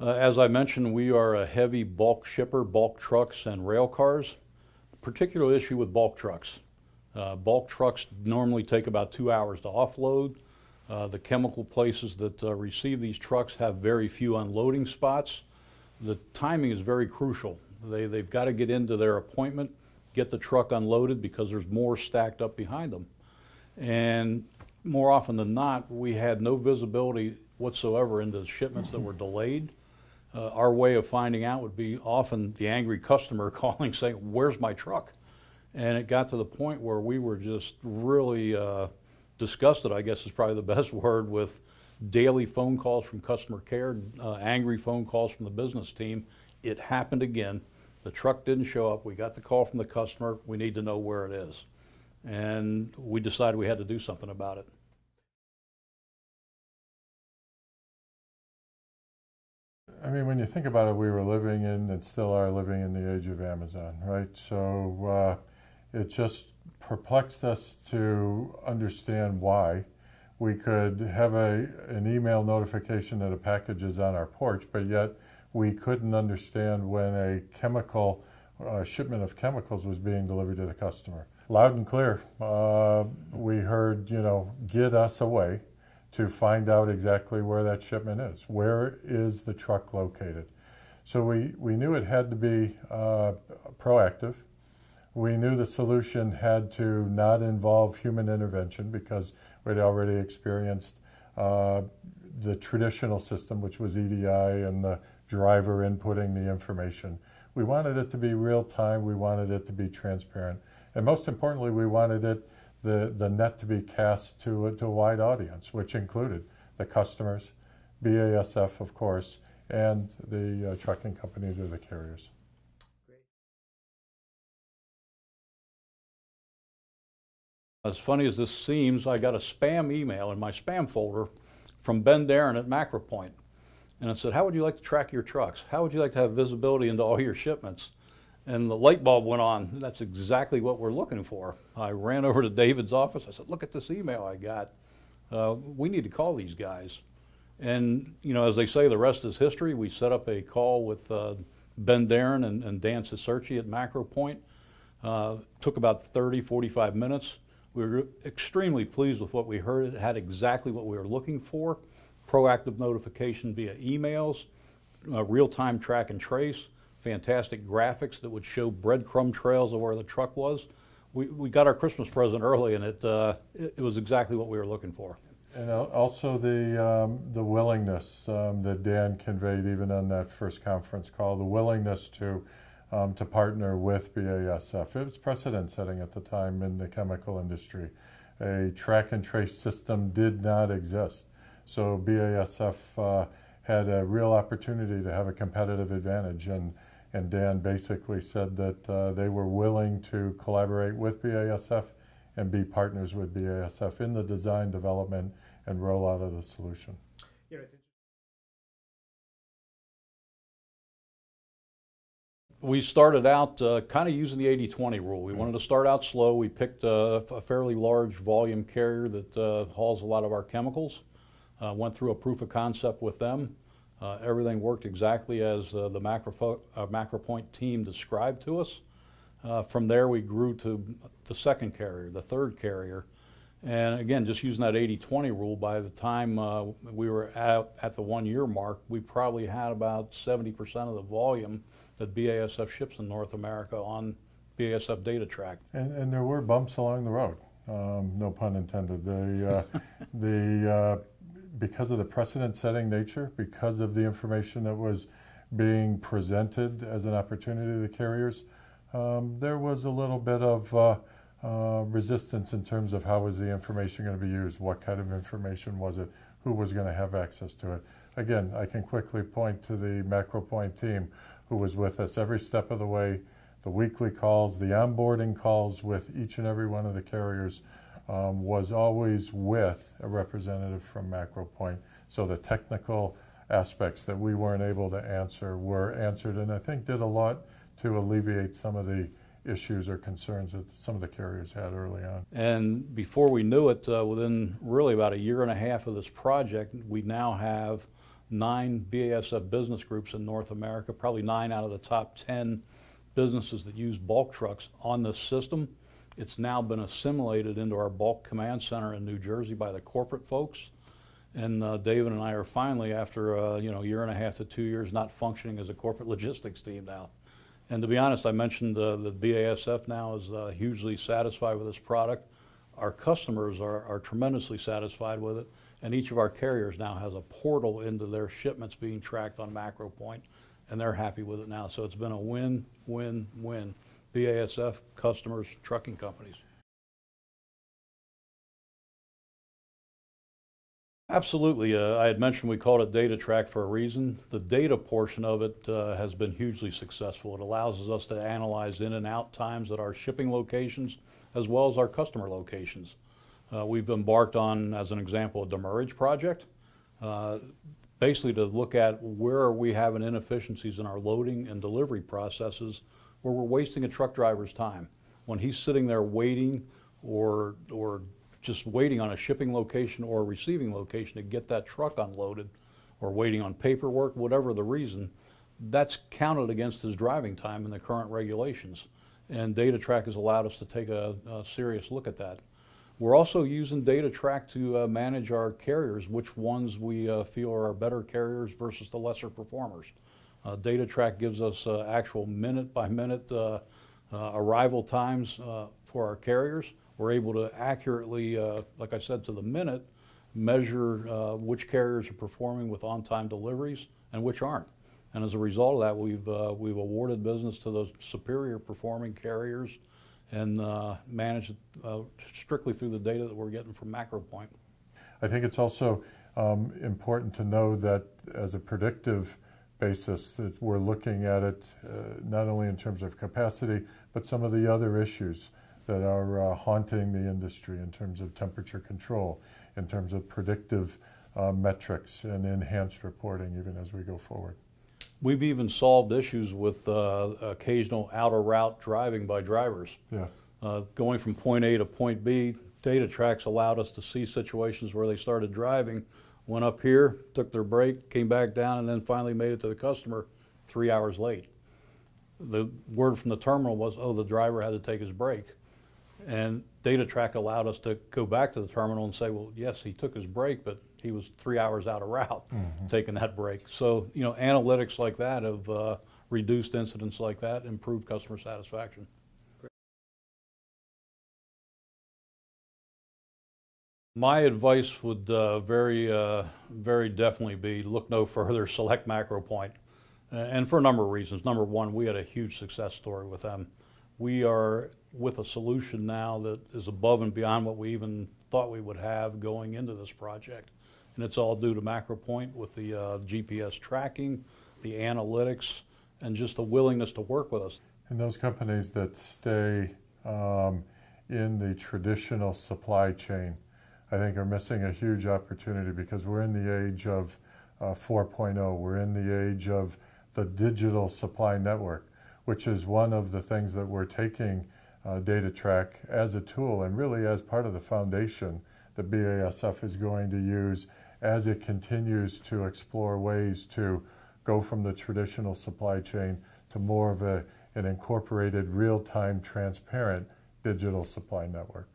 Uh, as I mentioned, we are a heavy bulk shipper, bulk trucks and rail cars. Particular issue with bulk trucks. Uh, bulk trucks normally take about two hours to offload. Uh, the chemical places that uh, receive these trucks have very few unloading spots. The timing is very crucial. They, they've got to get into their appointment, get the truck unloaded because there's more stacked up behind them. And more often than not, we had no visibility whatsoever into shipments that were delayed. Uh, our way of finding out would be often the angry customer calling saying, Where's my truck? And it got to the point where we were just really uh, disgusted, I guess is probably the best word, with daily phone calls from customer care, uh, angry phone calls from the business team. It happened again. The truck didn't show up. We got the call from the customer. We need to know where it is. And we decided we had to do something about it. I mean, when you think about it, we were living in and still are living in the age of Amazon, right? So uh, it just perplexed us to understand why we could have a, an email notification that a package is on our porch, but yet we couldn't understand when a chemical uh, shipment of chemicals was being delivered to the customer. Loud and clear, uh, we heard, you know, get us away to find out exactly where that shipment is. Where is the truck located? So we, we knew it had to be uh, proactive. We knew the solution had to not involve human intervention because we'd already experienced uh, the traditional system, which was EDI and the driver inputting the information. We wanted it to be real time, we wanted it to be transparent, and most importantly, we wanted it the, the net to be cast to, a, to a wide audience, which included the customers, BASF, of course, and the uh, trucking companies or the carriers. As funny as this seems, I got a spam email in my spam folder from Ben Darren at MacroPoint. And it said, How would you like to track your trucks? How would you like to have visibility into all your shipments? And the light bulb went on. That's exactly what we're looking for. I ran over to David's office. I said, Look at this email I got. Uh, we need to call these guys. And, you know, as they say, the rest is history. We set up a call with uh, Ben Darren and, and Dan Cicerchi at MacroPoint. Uh, took about 30, 45 minutes. We were extremely pleased with what we heard. It had exactly what we were looking for proactive notification via emails, uh, real time track and trace, fantastic graphics that would show breadcrumb trails of where the truck was. We, we got our Christmas present early and it, uh, it, it, was exactly what we were looking for. And also the, um, the willingness um, that Dan conveyed even on that first conference call, the willingness to, um, to partner with BASF. It was precedent setting at the time in the chemical industry. A track and trace system did not exist. So BASF uh, had a real opportunity to have a competitive advantage and and Dan basically said that uh, they were willing to collaborate with BASF and be partners with BASF in the design, development, and rollout of the solution. We started out uh, kind of using the 80-20 rule. We wanted to start out slow. We picked a, a fairly large volume carrier that uh, hauls a lot of our chemicals. Uh, went through a proof of concept with them. Uh, everything worked exactly as uh, the macro, uh, MacroPoint team described to us. Uh, from there, we grew to the second carrier, the third carrier. And again, just using that 80-20 rule, by the time uh, we were at, at the one-year mark, we probably had about 70% of the volume that BASF ships in North America on BASF data track. And, and there were bumps along the road, um, no pun intended. The, uh, the because of the precedent-setting nature, because of the information that was being presented as an opportunity to the carriers, um, there was a little bit of uh, uh, resistance in terms of how was the information going to be used, what kind of information was it, who was going to have access to it. Again, I can quickly point to the MacroPoint team who was with us every step of the way, the weekly calls, the onboarding calls with each and every one of the carriers um, was always with a representative from MacroPoint. So the technical aspects that we weren't able to answer were answered, and I think did a lot to alleviate some of the issues or concerns that some of the carriers had early on. And before we knew it, uh, within really about a year and a half of this project, we now have nine BASF business groups in North America, probably nine out of the top 10 businesses that use bulk trucks on this system. It's now been assimilated into our bulk command center in New Jersey by the corporate folks. And uh, David and I are finally, after uh, you know, a year and a half to two years, not functioning as a corporate logistics team now. And to be honest, I mentioned uh, that BASF now is uh, hugely satisfied with this product. Our customers are, are tremendously satisfied with it, and each of our carriers now has a portal into their shipments being tracked on MacroPoint, and they're happy with it now. So it's been a win, win, win. BASF, customers, trucking companies. Absolutely. Uh, I had mentioned we called it Data Track for a reason. The data portion of it uh, has been hugely successful. It allows us to analyze in and out times at our shipping locations as well as our customer locations. Uh, we've embarked on, as an example, a demurrage project, uh, basically to look at where are we having inefficiencies in our loading and delivery processes where we're wasting a truck driver's time. When he's sitting there waiting or, or just waiting on a shipping location or a receiving location to get that truck unloaded or waiting on paperwork, whatever the reason, that's counted against his driving time in the current regulations. And DataTrack has allowed us to take a, a serious look at that. We're also using DataTrack to uh, manage our carriers, which ones we uh, feel are our better carriers versus the lesser performers. Uh, DataTrack gives us uh, actual minute by minute uh, uh, arrival times for our carriers we're able to accurately, uh, like I said, to the minute, measure uh, which carriers are performing with on-time deliveries and which aren't. And as a result of that, we've, uh, we've awarded business to those superior performing carriers and uh, managed uh, strictly through the data that we're getting from MacroPoint. I think it's also um, important to know that as a predictive basis that we're looking at it uh, not only in terms of capacity, but some of the other issues that are uh, haunting the industry in terms of temperature control, in terms of predictive uh, metrics and enhanced reporting even as we go forward. We've even solved issues with uh, occasional outer route driving by drivers. Yeah. Uh, going from point A to point B, data tracks allowed us to see situations where they started driving, went up here, took their break, came back down, and then finally made it to the customer three hours late. The word from the terminal was, oh, the driver had to take his break. And DataTrack allowed us to go back to the terminal and say, well, yes, he took his break, but he was three hours out of route mm-hmm. taking that break. So, you know, analytics like that have uh, reduced incidents like that, improved customer satisfaction. My advice would uh, very, uh, very definitely be look no further, select MacroPoint. And for a number of reasons. Number one, we had a huge success story with them. We are with a solution now that is above and beyond what we even thought we would have going into this project. And it's all due to MacroPoint with the uh, GPS tracking, the analytics, and just the willingness to work with us. And those companies that stay um, in the traditional supply chain, I think are missing a huge opportunity because we're in the age of uh, 4.0. We're in the age of the digital supply network, which is one of the things that we're taking uh, DataTrack as a tool and really as part of the foundation that BASF is going to use as it continues to explore ways to go from the traditional supply chain to more of a, an incorporated, real-time, transparent digital supply network.